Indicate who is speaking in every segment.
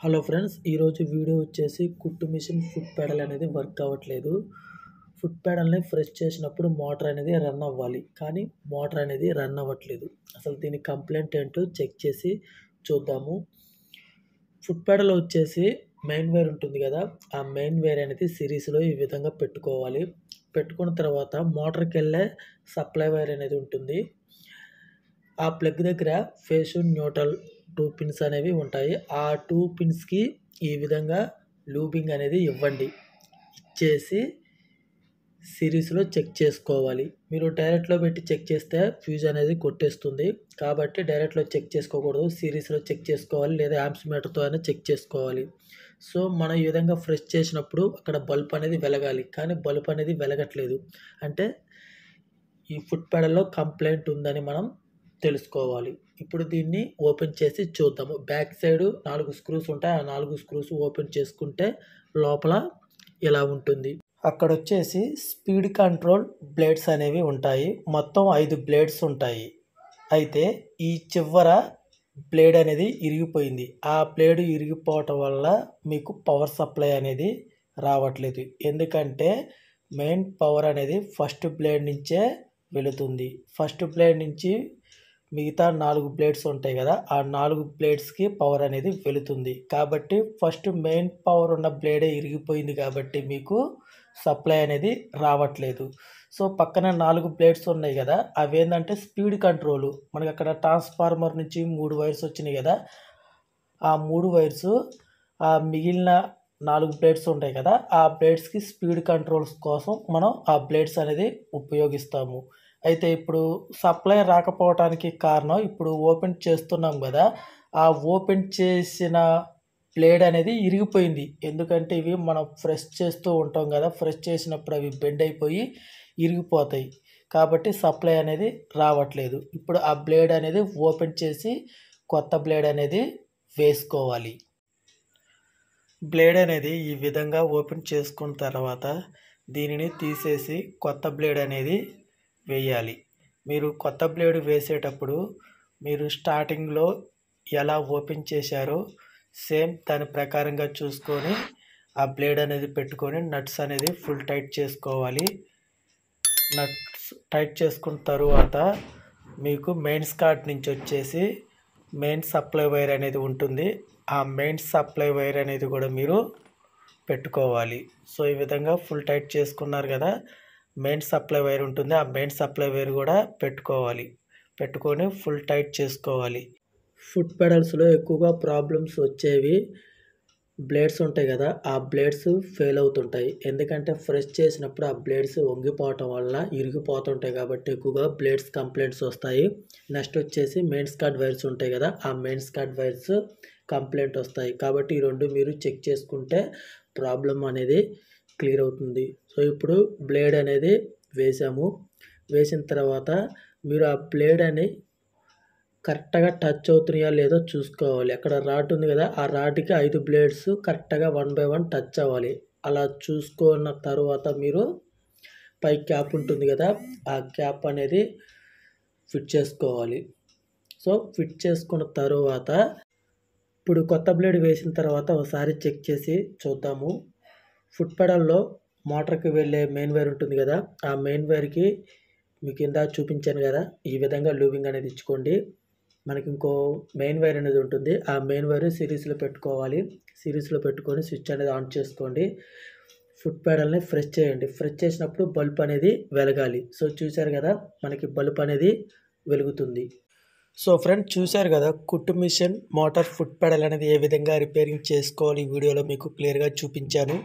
Speaker 1: Hello friends ఈరోజు video వచ్చేసి కుట్టు మిషన్ ఫుట్ పెడల్ అనేది వర్క్ అవ్వట్లేదు. ఫుట్ పెడల్ని ఫ్రెష్ చేసినప్పుడు మోటార్ అనేది రన్ అవ్వాలి. కానీ మోటార్ అనేది రన్ అవ్వట్లేదు. అసలు దీని కంప్లైంట్ ఏంటో చెక్ చేసి చూద్దాము. ఫుట్ పెడల్ వచ్చేసి మెయిన్ వైర్ ఉంటుంది కదా ఆ మెయిన్ వైర్ అనేది సిరీస్లో ఈ విధంగా పెట్టుకోవాలి. పెట్టుకున్న తర్వాత మోటార్కి వెళ్ళే సప్లై వైర్ అనేది ఉంటుంది. ఆ ప్లగ్ దగ్గర ఫేస్ న్యూట్రల్ టూ పిన్స్ అనేవి ఉంటాయి. ఆ టూ పిన్స్కి ఈ విధంగా లూబింగ్ అనేది ఇవ్వండి. ఇచ్చేసి సిరీస్లో చెక్ చేసుకోవాలి. మీరు డైరెక్ట్లో పెట్టి చెక్ చేస్తే ఫ్యూజ్ అనేది కొట్టేస్తుంది. కాబట్టి డైరెక్ట్లో చెక్ చేసుకోకూడదు. సిరీస్లో చెక్ చేసుకోవాలి. లేదా యాంప్స్మీటర్తో అయినా చెక్ చేసుకోవాలి. సో మనం ఈ విధంగా ఫ్రెష్ చేసినప్పుడు అక్కడ బల్బ్ అనేది వెలగాలి. కానీ బల్బ్ అనేది వెలగట్లేదు. అంటే ఈ ఫుట్ ప్యాడల్లో కంప్లైంట్ ఉందని మనం తెలుసుకోవాలి. ఇప్పుడు దీన్ని ఓపెన్ చేసి చూద్దాము. బ్యాక్ సైడ్ నాలుగు స్క్రూస్ ఉంటాయి. ఆ నాలుగు స్క్రూస్ ఓపెన్ చేసుకుంటే లోపల ఇలా ఉంటుంది. అక్కడ వచ్చేసి స్పీడ్ కంట్రోల్ బ్లేడ్స్ అనేవి ఉంటాయి. మొత్తం ఐదు బ్లేడ్స్ ఉంటాయి. అయితే ఈ చివర బ్లేడ్ అనేది ఇరిగిపోయింది. ఆ బ్లేడ్ ఇరిగిపోవటం వల్ల మీకు పవర్ సప్లై అనేది రావట్లేదు. ఎందుకంటే మెయిన్ పవర్ అనేది ఫస్ట్ బ్లేడ్ నుంచే వెళుతుంది. ఫస్ట్ బ్లేడ్ నుంచి మిగతా నాలుగు బ్లేడ్స్ ఉంటాయి కదా ఆ నాలుగు బ్లేడ్స్కి పవర్ అనేది వెళుతుంది. కాబట్టి ఫస్ట్ మెయిన్ పవర్ ఉన్న బ్లేడే ఇరిగిపోయింది కాబట్టి మీకు సప్లై అనేది రావట్లేదు. సో పక్కన నాలుగు బ్లేడ్స్ ఉన్నాయి కదా అవి ఏంటంటే స్పీడ్ కంట్రోల్ మనకి అక్కడ ట్రాన్స్ఫార్మర్ నుంచి మూడు వైర్స్ వచ్చినాయి కదా ఆ మూడు వైర్స్ ఆ మిగిలిన నాలుగు బ్లేడ్స్ ఉంటాయి కదా ఆ బ్లేడ్స్కి స్పీడ్ కంట్రోల్స్ కోసం మనం ఆ బ్లేడ్స్ అనేది ఉపయోగిస్తాము. అయితే ఇప్పుడు సప్లై రాకపోవటానికి కారణం ఇప్పుడు ఓపెన్ చేస్తున్నాం కదా ఆ ఓపెన్ చేసిన బ్లేడ్ అనేది ఇరిగిపోయింది. ఎందుకంటే ఇవి మనం ఫ్రెష్ చేస్తూ ఉంటాం కదా ఫ్రెష్ చేసినప్పుడు అవి బెండ్ అయిపోయి ఇరిగిపోతాయి. కాబట్టి సప్లై అనేది రావట్లేదు. ఇప్పుడు ఆ బ్లేడ్ అనేది ఓపెన్ చేసి కొత్త బ్లేడ్ అనేది వేసుకోవాలి. బ్లేడ్ అనేది ఈ విధంగా ఓపెన్ చేసుకున్న తర్వాత దీనిని తీసేసి కొత్త బ్లేడ్ అనేది వేయాలి. మీరు కొత్త బ్లేడ్ వేసేటప్పుడు మీరు స్టార్టింగ్లో ఎలా ఓపెన్ చేశారో సేమ్ దాని ప్రకారంగా చూసుకొని ఆ బ్లేడ్ అనేది పెట్టుకొని నట్స్ అనేది ఫుల్ టైట్ చేసుకోవాలి. నట్స్ టైట్ చేసుకున్న తరువాత మీకు మెయిన్ స్కాట్ నుంచి వచ్చేసి మెయిన్ సప్లై వైర్ అనేది ఉంటుంది. ఆ మెయిన్ సప్లై వైర్ అనేది కూడా మీరు పెట్టుకోవాలి. సో ఈ విధంగా ఫుల్ టైట్ చేసుకున్నారు కదా మెయిన్ సప్లై వైర్ ఉంటుంది. ఆ మెయిన్ సప్లై వైర్ కూడా పెట్టుకోవాలి. పెట్టుకొని ఫుల్ టైట్ చేసుకోవాలి. ఫుట్ పెడల్స్లో ఎక్కువగా ప్రాబ్లమ్స్ వచ్చేవి బ్లేడ్స్ ఉంటాయి కదా ఆ బ్లేడ్స్ ఫెయిల్ అవుతుంటాయి. ఎందుకంటే ఫ్రెష్ చేసినప్పుడు ఆ బ్లేడ్స్ వంగిపోవటం వల్ల ఇరిగిపోతుంటాయి కాబట్టి ఎక్కువగా బ్లేడ్స్ కంప్లైంట్స్ వస్తాయి. నెక్స్ట్ వచ్చేసి మెయిన్ స్కాట్ వైర్స్ ఉంటాయి కదా ఆ మెయిన్ స్కాట్ వైర్స్ కంప్లైంట్ వస్తాయి. కాబట్టి ఈ రెండు మీరు చెక్ చేసుకుంటే ప్రాబ్లం అనేది క్లియర్ అవుతుంది. సో ఇప్పుడు బ్లేడ్ అనేది వేసాము. వేసిన తర్వాత మీరు ఆ బ్లేడ్ అని కరెక్ట్గా టచ్ అవుతున్నాయా లేదో చూసుకోవాలి. అక్కడ రాడ్ ఉంది కదా ఆ రాడ్కి ఐదు బ్లేడ్స్ కరెక్ట్గా వన్ బై వన్ టచ్ అవ్వాలి. అలా చూసుకున్న తర్వాత మీరు పై క్యాప్ ఉంటుంది కదా ఆ క్యాప్ అనేది ఫిట్ చేసుకోవాలి. సో ఫిట్ చేసుకున్న తర్వాత ఇప్పుడు కొత్త బ్లేడ్ వేసిన తర్వాత ఒకసారి చెక్ చేసి చూద్దాము. ఫుట్ పెడల్లో మోటార్కి వెళ్ళే మెయిన్ వైర్ ఉంటుంది కదా ఆ మెయిన్ వైర్కి మీకు ఇందా చూపించాను కదా ఈ విధంగా లూబింగ్ అనేది ఇచ్చుకోండి. మనకి ఇంకో మెయిన్ వైర్ అనేది ఉంటుంది ఆ మెయిన్ వైర్ సిరీస్లో పెట్టుకోవాలి. సిరీస్లో పెట్టుకొని స్విచ్ అనేది ఆన్ చేసుకోండి. ఫుట్ ప్యాడల్ని ఫ్రెష్ చేయండి. ఫ్రెష్ చేసినప్పుడు బల్బ్ అనేది వెలగాలి. సో చూశారు కదా మనకి బల్బ్ అనేది వెలుగుతుంది. సో ఫ్రెండ్ చూశారు కదా కుట్టు మిషన్ మోటార్ ఫుట్ ప్యాడల్ అనేది ఏ విధంగా రిపేరింగ్ చేసుకోవాలి ఈ వీడియోలో మీకు క్లియర్గా చూపించాను.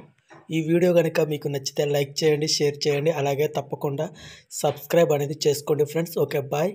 Speaker 1: ఈ వీడియో కనుక మీకు నచ్చితే లైక్ చేయండి షేర్ చేయండి అలాగే తప్పకుండా సబ్స్క్రైబ్ అనేది చేసుకోండి ఫ్రెండ్స్. Okay bye.